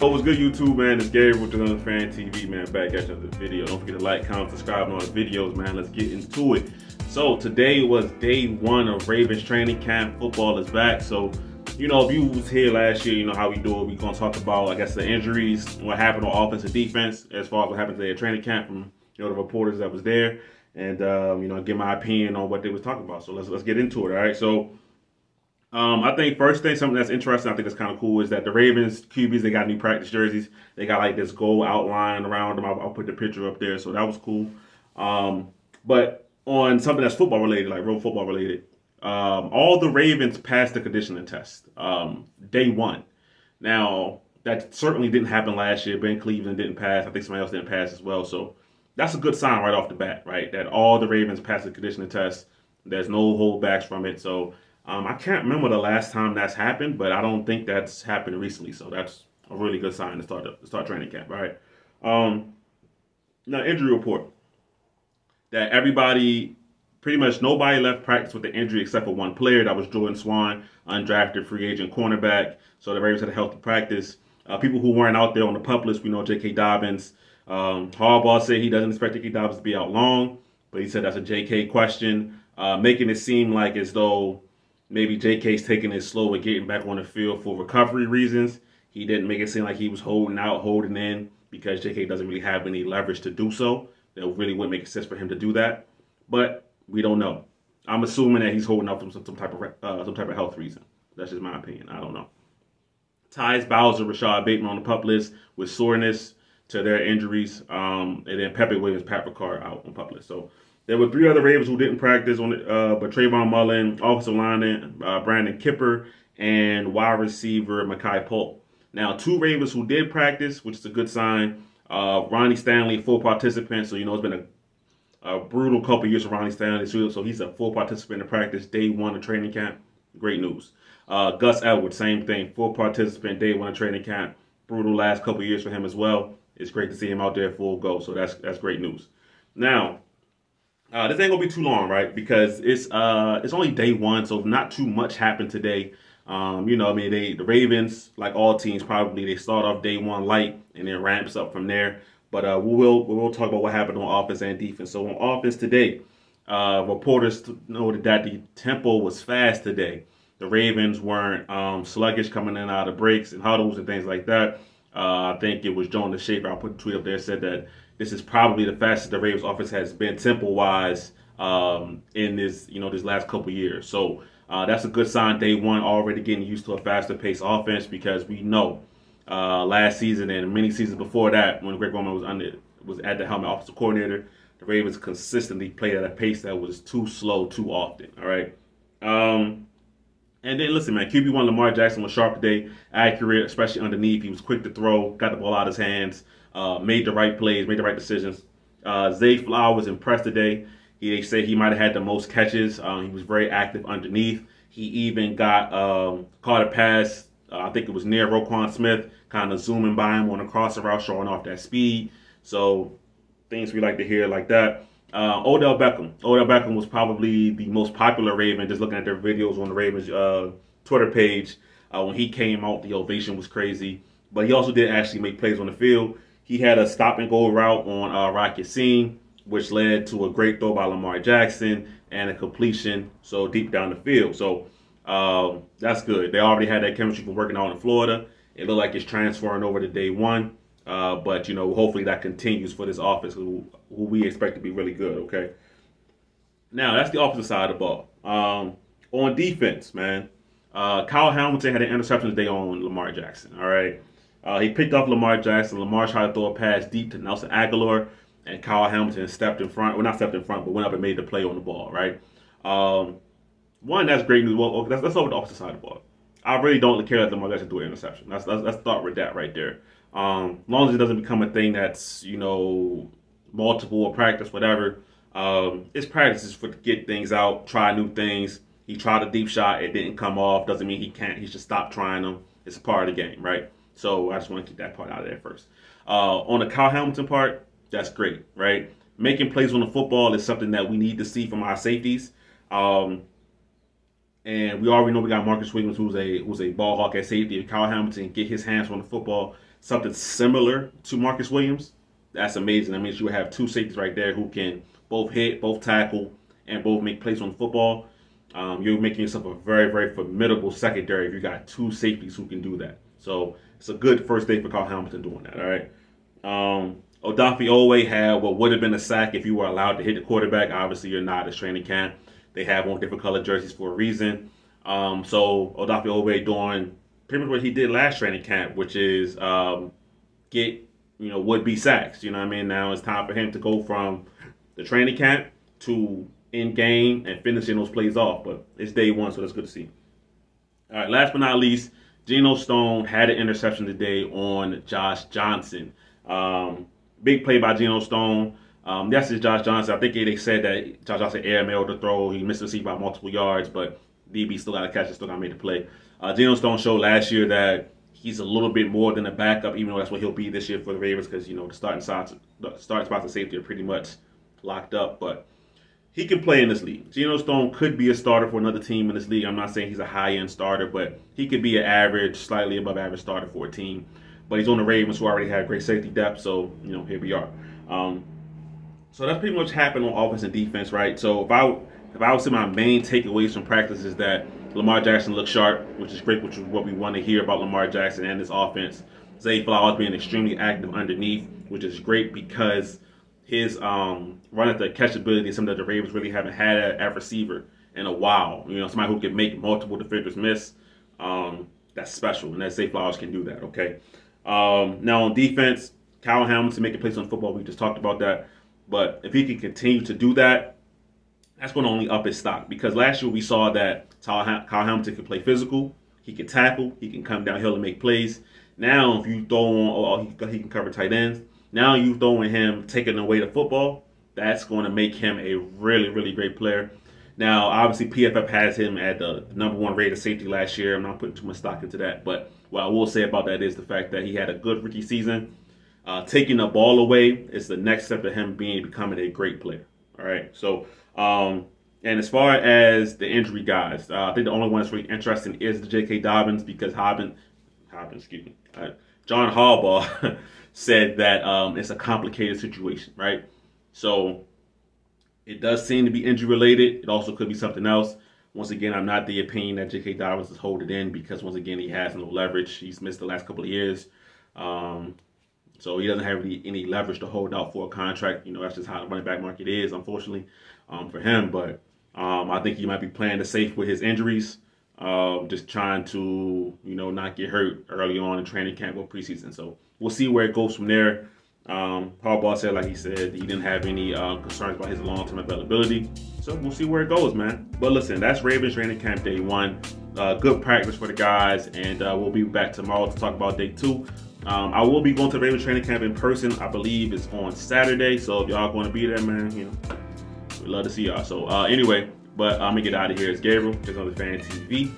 What was good, YouTube, man? It's Gary with another Fan TV, man. Back at another video. Don't forget to like, comment, subscribe on our videos, man. Let's get into it. So today was day one of Ravens training camp. Football is back. So, you know, if you was here last year, you know how we do it. We're gonna talk about, I guess, the injuries, what happened on offense and defense, as far as what happened today at training camp from you know the reporters that was there, and um, you know, get my opinion on what they was talking about. So let's let's get into it. All right. So um, I think first thing, something that's interesting, I think that's kind of cool, is that the Ravens QBs they got new practice jerseys. They got like this gold outline around them. I'll, I'll put the picture up there, so that was cool. Um, but on something that's football related, like real football related, um, all the Ravens passed the conditioning test um, day one. Now that certainly didn't happen last year. Ben Cleveland didn't pass. I think somebody else didn't pass as well. So that's a good sign right off the bat, right? That all the Ravens passed the conditioning test. There's no holdbacks from it. So um, I can't remember the last time that's happened, but I don't think that's happened recently. So that's a really good sign to start to start training camp. All right. Um, now injury report that everybody, pretty much nobody left practice with the injury except for one player. That was Jordan Swan, undrafted free agent cornerback. So the Ravens had a healthy practice. Uh, people who weren't out there on the pup list, we know J.K. Dobbins. Um, Harbaugh said he doesn't expect J.K. Dobbins to be out long, but he said that's a J.K. question, uh, making it seem like as though Maybe JK's taking it slow with getting back on the field for recovery reasons. He didn't make it seem like he was holding out, holding in, because JK doesn't really have any leverage to do so. That really wouldn't make sense for him to do that. But we don't know. I'm assuming that he's holding out from some, some type of uh, some type of health reason. That's just my opinion. I don't know. Tyus Bowser, Rashod Bateman on the pup list with soreness to their injuries, um, and then Pepe Williams, Pat Ricard out on pup list. So there were three other Ravens who didn't practice on uh, but Trayvon Mullen, offensive lineman uh, Brandon Kipper, and wide receiver Makai Polk. Now, two Ravens who did practice, which is a good sign. Uh, Ronnie Stanley, full participant, so you know it's been a, a brutal couple years for Ronnie Stanley, so he's a full participant in practice, day one of training camp. Great news. Uh, Gus Edwards, same thing, full participant, day one of training camp. Brutal last couple years for him as well. It's great to see him out there full go, so that's that's great news. Now, uh, this ain't gonna be too long, right? Because it's uh it's only day one, so not too much happened today. Um, you know, I mean, they the Ravens, like all teams, probably they start off day one light and then ramps up from there. But uh, we will we will talk about what happened on offense and defense. So on offense today, uh, reporters noted that the tempo was fast today. The Ravens weren't um, sluggish coming in out of breaks and huddles and things like that. Uh, I think it was Jonas Shaffer. I'll put a tweet up there said that this is probably the fastest the Ravens offense has been tempo wise um, in this you know this last couple years. So uh, that's a good sign. Day one already getting used to a faster pace offense because we know uh, last season and many seasons before that when Greg Roman was under was at the helmet offensive coordinator, the Ravens consistently played at a pace that was too slow too often. All right. Um, and then listen, man, QB one Lamar Jackson was sharp today, accurate, especially underneath. He was quick to throw, got the ball out of his hands uh, made the right plays, made the right decisions. Uh, Zay Flowers impressed today. He, they say he might have had the most catches. Um, he was very active underneath. He even got um, caught a pass. Uh, I think it was near Roquan Smith, kind of zooming by him on a crosser route, showing off that speed. So things we like to hear like that. Uh, Odell Beckham. Odell Beckham was probably the most popular Raven. Just looking at their videos on the Ravens uh, Twitter page, uh, when he came out, the ovation was crazy. But he also did actually make plays on the field. He had a stop and go route on uh, Rock Ya-Sin, which led to a great throw by Lamar Jackson and a completion so deep down the field. So um, that's good. They already had that chemistry from working out in Florida. It looked like it's transferring over to day one. Uh, but, you know, hopefully that continues for this offense, who, who we expect to be really good, okay? Now, that's the opposite side of the ball. Um, on defense, man, uh, Kyle Hamilton had an interception today on Lamar Jackson, all right? Uh, he picked off Lamar Jackson. Lamar tried to throw a pass deep to Nelson Agholor, and Kyle Hamilton stepped in front. Well, not stepped in front, but went up and made the play on the ball, right? Um, one, that's great news. Well, that's, that's over the opposite side of the ball. I really don't care that Lamar Jackson threw an interception. That's, that's, let's start with that right there. Um, as long as it doesn't become a thing that's, you know, multiple or practice, whatever. Um, it's practices for to get things out, try new things. He tried a deep shot, it didn't come off. Doesn't mean he can't. He should stop trying them. It's a part of the game, right? So I just want to keep that part out of there first. Uh, on the Kyle Hamilton part, that's great, right? Making plays on the football is something that we need to see from our safeties. Um, and we already know we got Marcus Williams, who's a who's a ball hawk at safety. If Kyle Hamilton get his hands on the football, something similar to Marcus Williams, that's amazing. That means you have two safeties right there who can both hit, both tackle, and both make plays on the football. Um, you're making yourself a very, very formidable secondary if you got two safeties who can do that. So it's a good first day for Kyle Hamilton doing that. All right. Um, Odafe Oweh had what would have been a sack if you were allowed to hit the quarterback. Obviously, you're not. It's training camp. They have on different color jerseys for a reason. Um, so Odafe Oweh doing pretty much what he did last training camp, which is um, get you know would be sacks. You know what I mean? Now it's time for him to go from the training camp to in game and finishing those plays off. But it's day one, so that's good to see. All right, last but not least, Geno Stone had an interception today on Josh Johnson. Um, big play by Geno Stone. Um, that's is Josh Johnson. I think they said that Josh Johnson airmailed the throw. He missed the seat by multiple yards, but DB still got to catch it, still got to the play. Uh, Geno Stone showed last year that he's a little bit more than a backup, even though that's what he'll be this year for the Ravens, because you know the starting spots, the starting spots and safety are pretty much locked up. But he can play in this league. Geno Stone could be a starter for another team in this league. I'm not saying he's a high end starter, but he could be an average, slightly above average starter for a team. But he's on the Ravens, who already have great safety depth. So you know, here we are. Um, so that's pretty much happened on offense and defense, right? So if I if I would say my main takeaways from practice is that Lamar Jackson looks sharp, which is great, which is what we want to hear about Lamar Jackson and his offense. Zay Flowers being extremely active underneath, which is great because his um, run at the catchability is something that the Ravens really haven't had at, at receiver in a while. You know, somebody who can make multiple defenders miss. Um, that's special, and that Zay Flowers can do that. Okay. Um, now on defense, Kyle Hamilton making plays on football. We just talked about that. But if he can continue to do that, that's going to only up his stock. Because last year we saw that Kyle Hamilton can play physical, he can tackle, he can come downhill and make plays. Now, if you throw on, oh, he, he can cover tight ends. Now you throwing him, taking away the football. That's going to make him a really, really great player. Now, obviously, PFF has him at the number one rated safety last year. I'm not putting too much stock into that, but what I will say about that is the fact that he had a good rookie season. Uh, taking the ball away is the next step of him being becoming a great player. All right, so um, and as far as the injury guys, uh, I think the only one that's really interesting is the J.K. Dobbins because Hobbin, Hobbin, excuse me, uh, John Harbaugh said that um, it's a complicated situation, right? So it does seem to be injury related. It also could be something else. Once again, I'm not the opinion that J.K. Dobbins is holding in because once again he has no leverage. He's missed the last couple of years. Um, so he doesn't have any, any leverage to hold out for a contract. You know, that's just how the running back market is, unfortunately, um, for him. But um, I think he might be playing it safe with his injuries, uh, just trying to, you know, not get hurt early on in training camp or preseason. So we'll see where it goes from there. Um, Harbaugh said, like he said, he didn't have any uh, concerns about his long-term availability. So we'll see where it goes, man. But listen, that's Ravens training camp day one. Uh, good practice for the guys, and uh, we'll be back tomorrow to talk about day two. Um, I will be going to Ravens training camp in person. I believe it's on Saturday. So if y'all going to be there, man, you know, we'd love to see y'all. So uh, anyway, but I'm gonna get out of here. It's Gabriel. It's on the Fan TV.